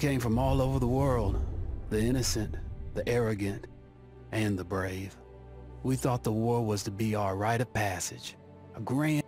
Came from all over the world. The innocent, the arrogant, and the brave. We thought the war was to be our rite of passage. A grand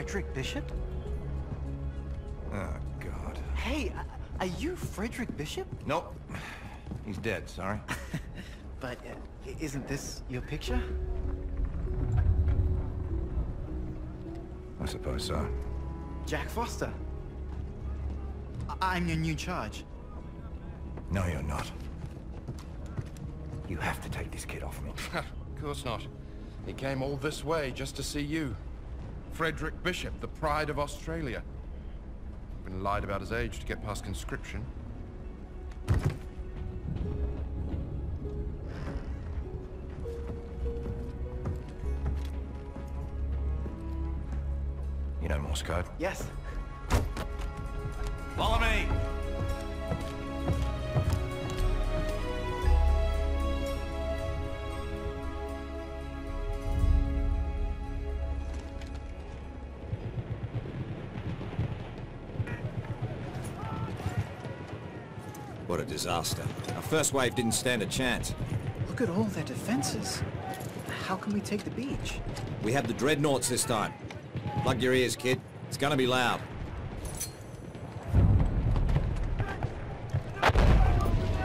Frederick Bishop? Oh, God. Hey, are you Frederick Bishop? Nope. He's dead, sorry. But uh, isn't this your picture? I suppose so. Jack Foster. I I'm your new charge. No, you're not. You have to take this kid off me. of course not. He came all this way just to see you. Frederick Bishop, the pride of Australia. Been lied about his age to get past conscription. You know Morse code? Yes. Disaster. Our first wave didn't stand a chance. Look at all their defenses. How can we take the beach? We have the dreadnoughts this time. Plug your ears, kid. It's gonna be loud.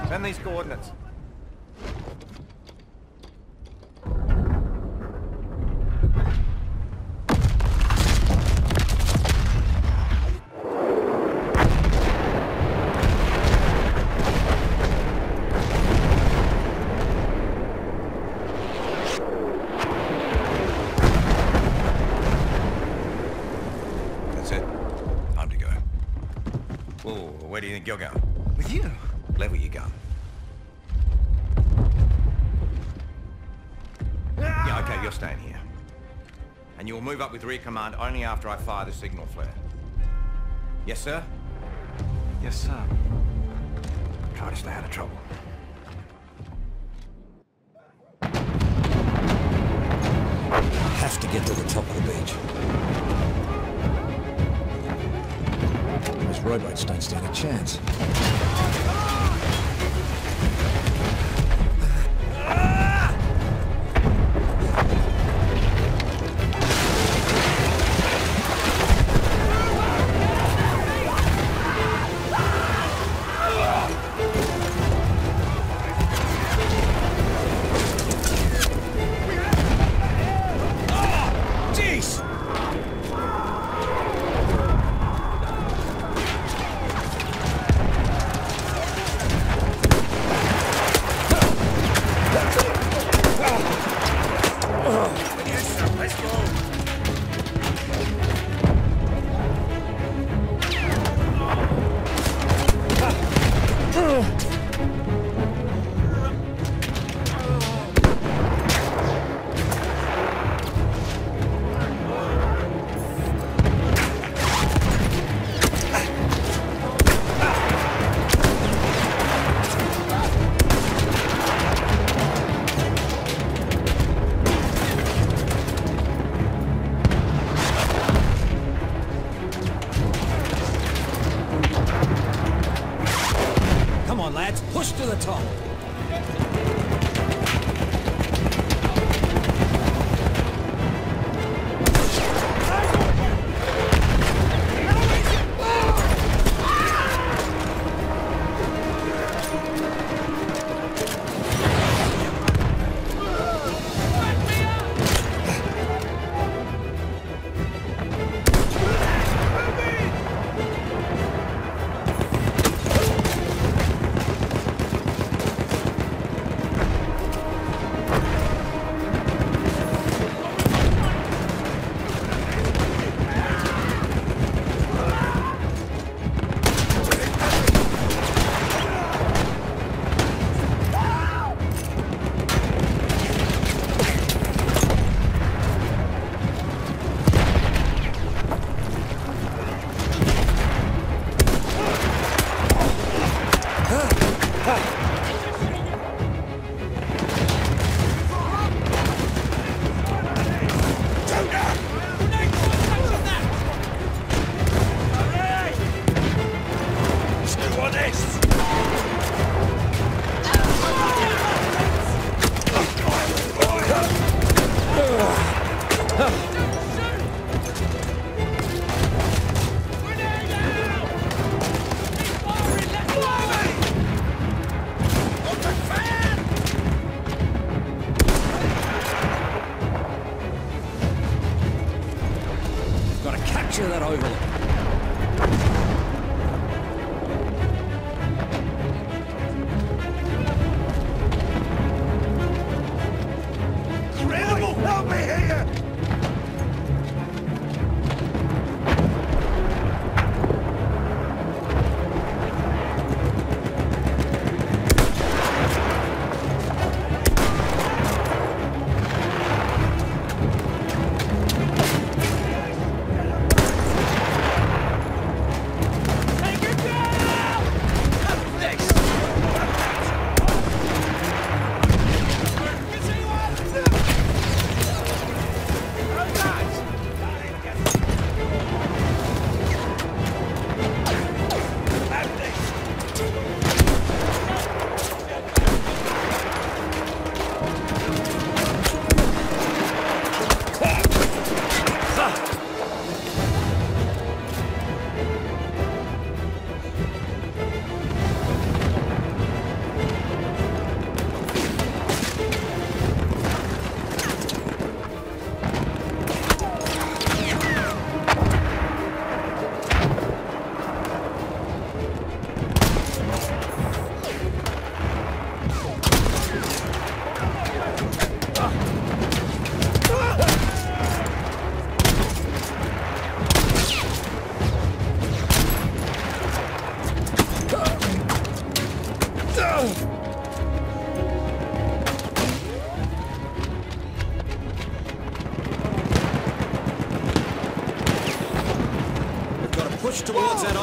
Send these coordinates. With rear command only after I fire the signal flare. Yes, sir? Yes, sir. Try to stay out of trouble.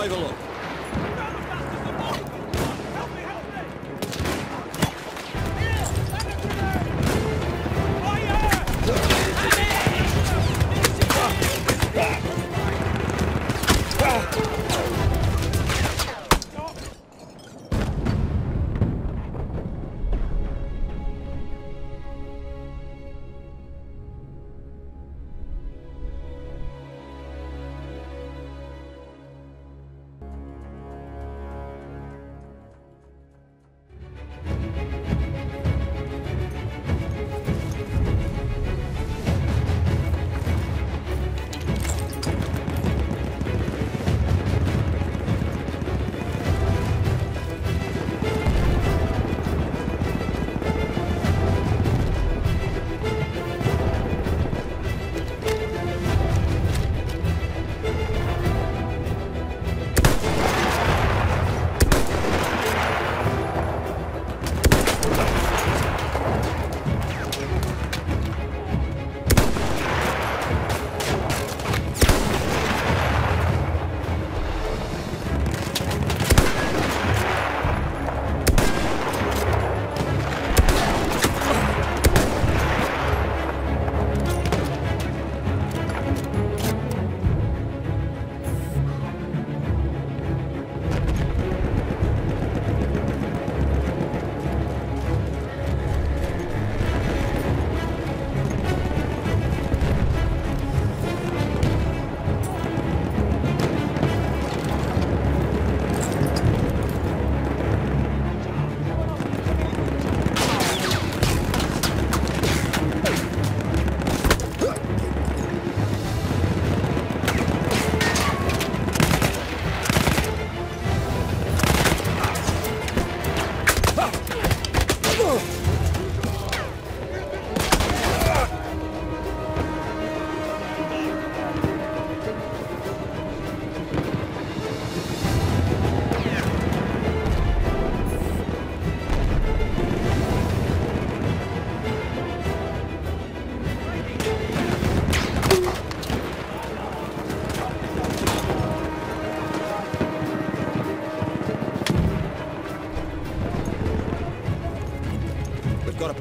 Towards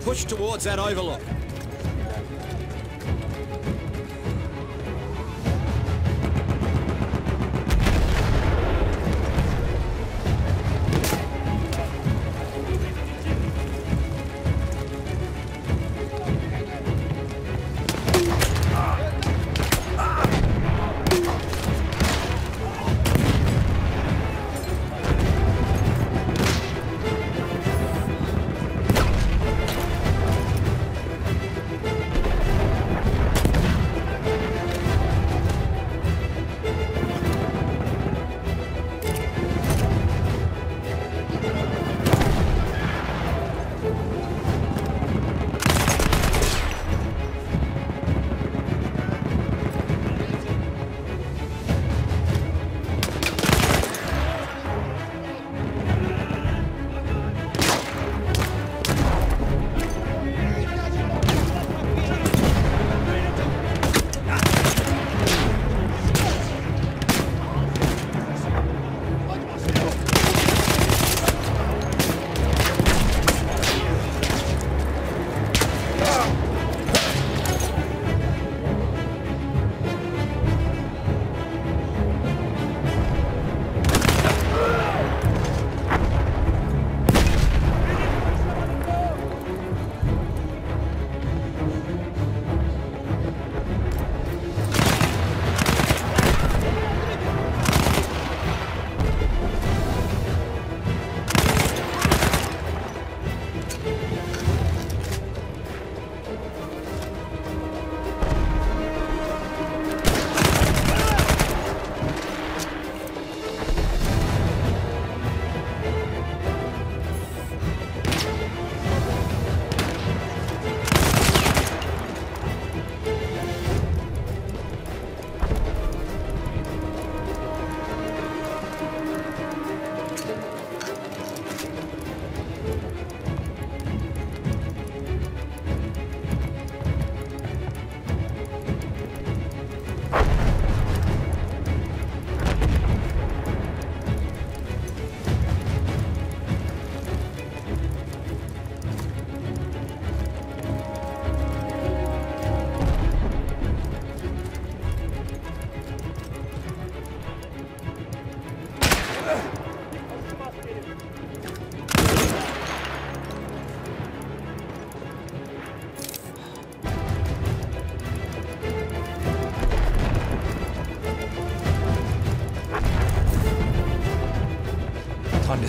that overlook. We've got to push towards that overlook.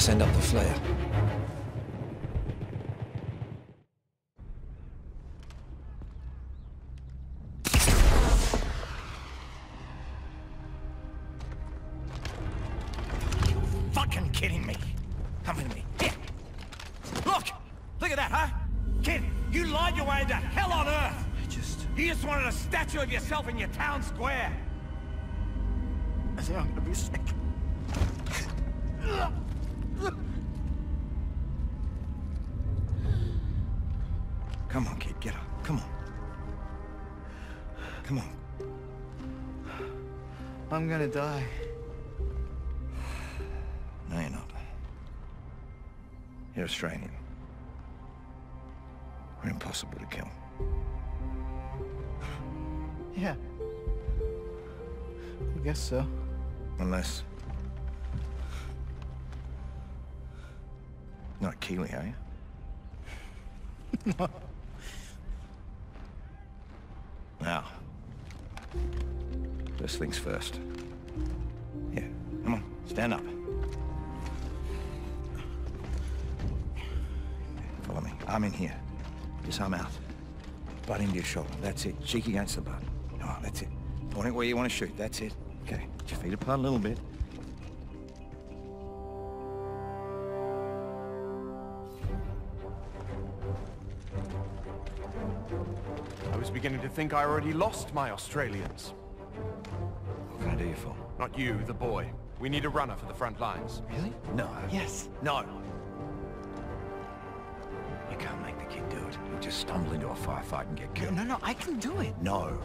Send up the flare. Come on, kid, get up. Come on. Come on. I'm gonna die. No, you're not. You're Australian. We're impossible to kill. Yeah. I guess so. Unless... Not Kiwi, are you? Now, first things first. Here, come on, stand up. Follow me. I'm in here. Just arm out. Butt into your shoulder. That's it. Cheek against the butt. Oh, that's it. Point it where you want to shoot. That's it. Okay. Get your feet apart a little bit. I was beginning to think I already lost my Australians. What can I do you for? Not you, the boy. We need a runner for the front lines. Really? No. Yes. No. You can't make the kid do it. He'll just stumble into a firefight and get killed. No, killed. no, no, I can do it. No.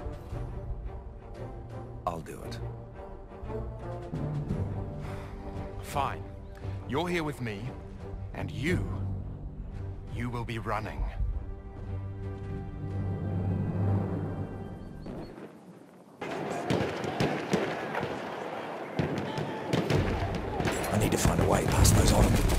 I'll do it. Fine. You're here with me, and you... You will be running. Way past those Ottomans.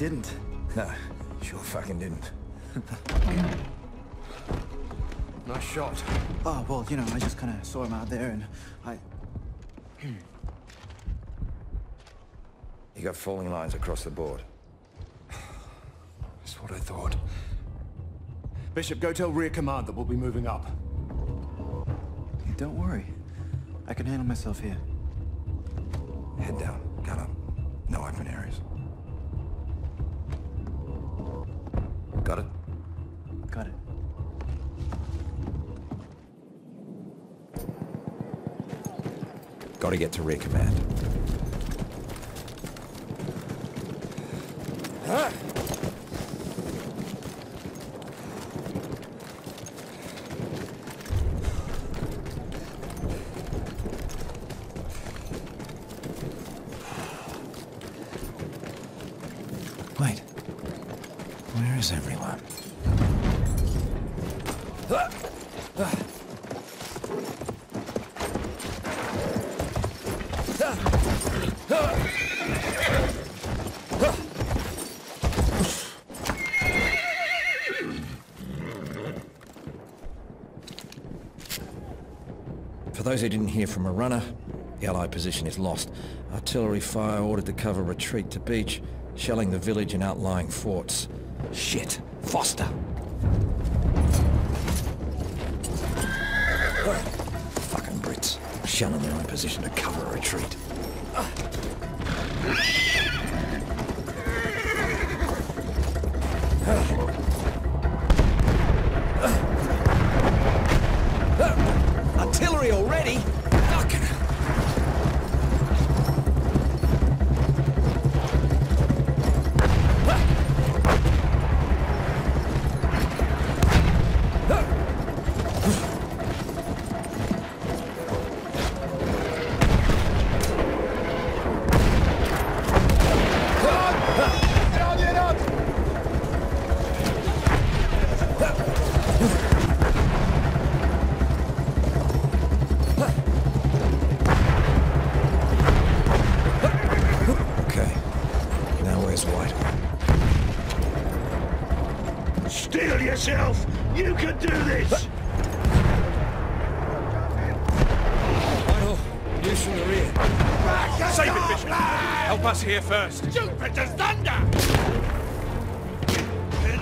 Didn't. Nah, sure fucking didn't. Nice shot. Oh, well, you know, I just kind of saw him out there and I... You got falling lines across the board. That's what I thought. Bishop, go tell rear command that we'll be moving up. Hey, don't worry. I can handle myself here. Head down, gun up. No open areas. Got it? Got it. Gotta get to rear command. Wait. Where is everyone? For those who didn't hear from a runner, the Allied position is lost. Artillery fire ordered to cover retreat to beach, shelling the village and outlying forts. Shit! Foster! Fucking Brits. Shelling their own position to cover a retreat.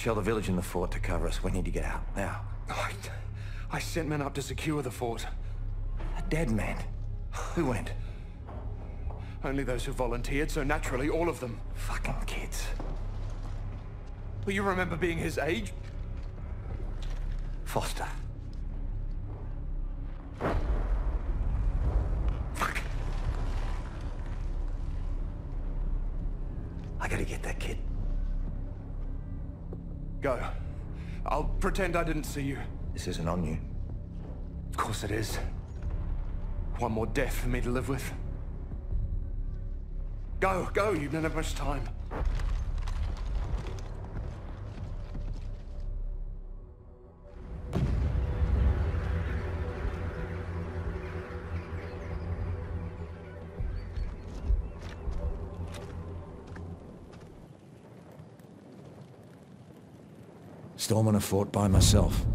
shell the village in the fort to cover us. We need to get out, now. I, I sent men up to secure the fort. A dead man? Who went? Only those who volunteered, so naturally, all of them. Fucking kids. Well, you remember being his age? Foster. Pretend I didn't see you. This isn't on you. Of course it is. One more death for me to live with. Go, go, you don't have much time. Storming a fort by myself.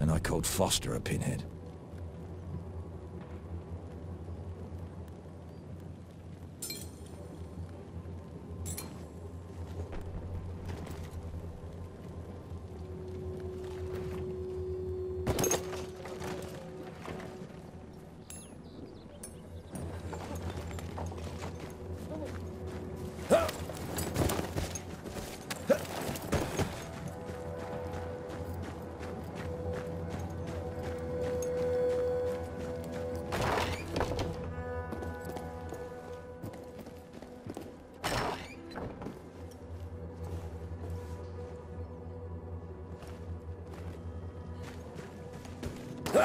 And I called Foster a pinhead. Now,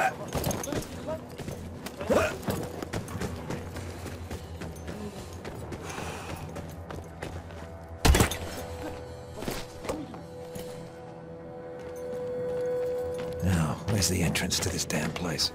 where's the entrance to this damn place?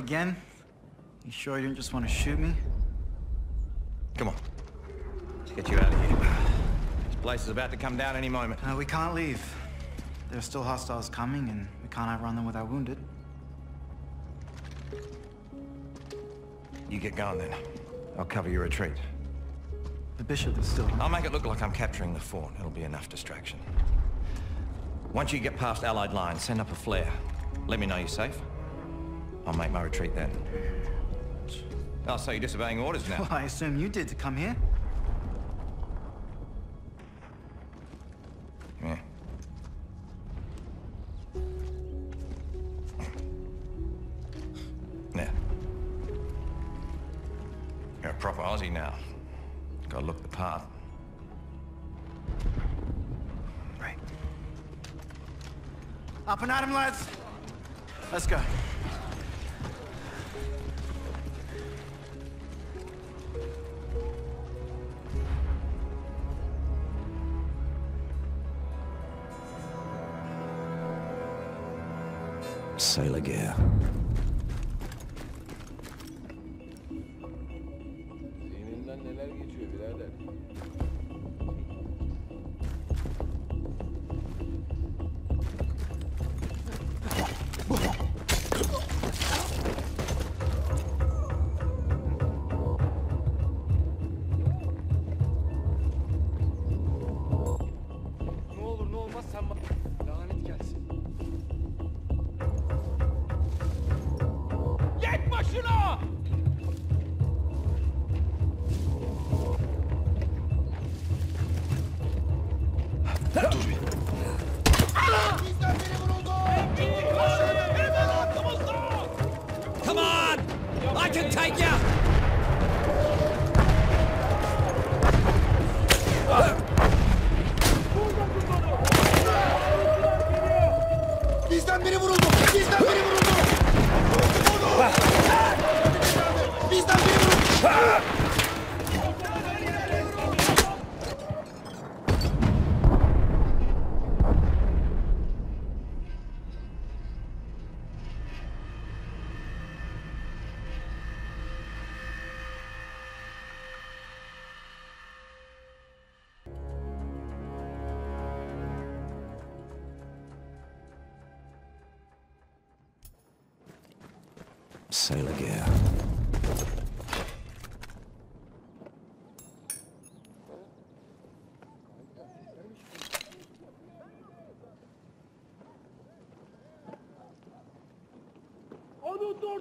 Again? You sure you didn't just want to shoot me? Come on. Let's get you out of here. This place is about to come down any moment. Uh, we can't leave. There are still hostiles coming, and we can't outrun them with our wounded. You get going then. I'll cover your retreat. The bishop is still... I'll make it look like I'm capturing the fort. It'll be enough distraction. Once you get past Allied lines, send up a flare. Let me know you're safe. I'll make my retreat then. Oh, so you're disobeying orders now? Well, I assume you did to come here.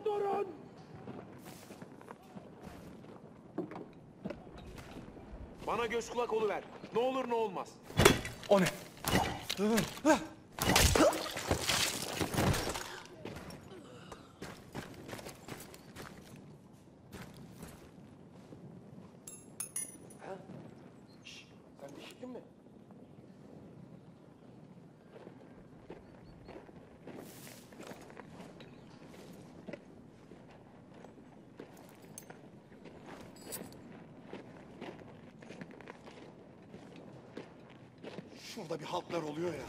Durdurun! Bana göz kulak oluver. Ne olur ne olmaz. O ne? Şurada bir haltlar oluyor ya.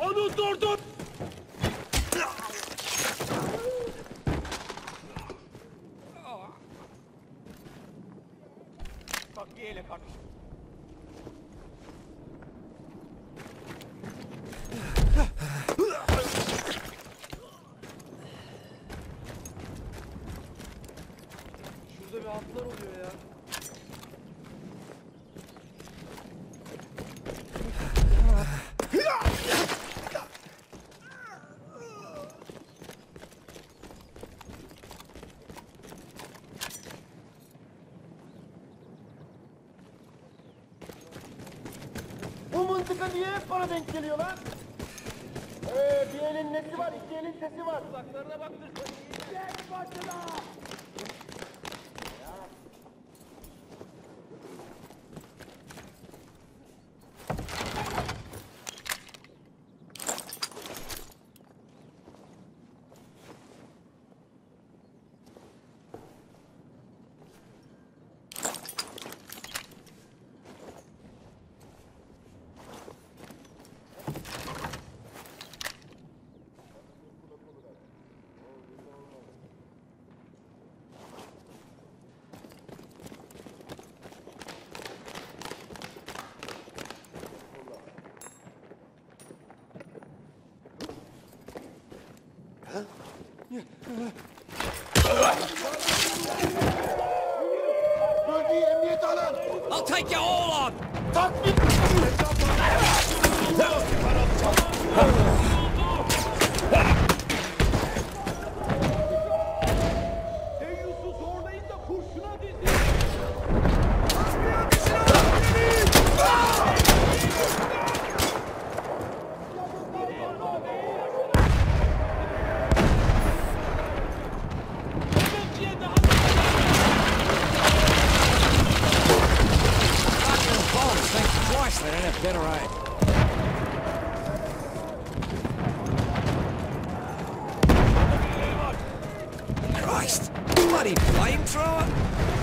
Onu durdur! Bu mıntıka niye hep bana denk geliyor lan? Ee, bir elin nesi var, iki elin sesi var. Kulaklarına baktırsın. Geç başına! I'll take you all on! Twice they don't better aim. Christ! Bloody flamethrower!